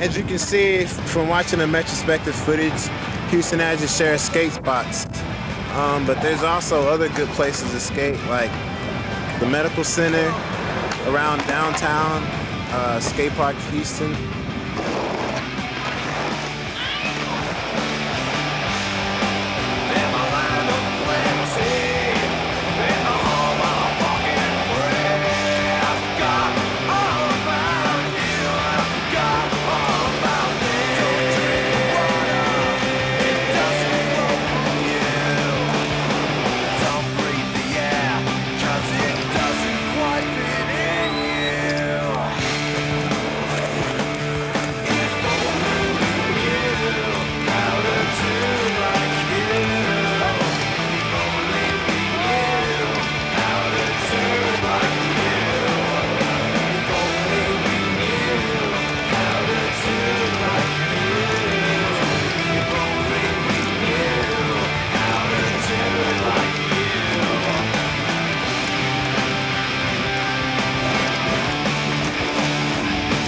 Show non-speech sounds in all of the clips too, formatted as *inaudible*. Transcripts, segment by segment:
as you can see from watching the Metrospective footage, Houston has its share skate spots. Um, but there's also other good places to skate, like the Medical Center around downtown, uh, Skate Park Houston.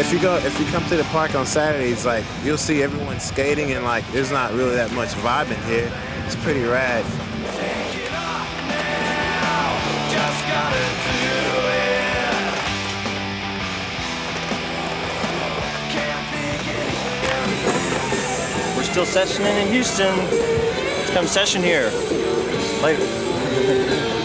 If you go if you come to the park on Saturdays, like you'll see everyone skating and like there's not really that much vibe in here. It's pretty rad. We're still sessioning in Houston. Come session here. Later. *laughs*